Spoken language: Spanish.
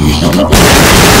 Yeah.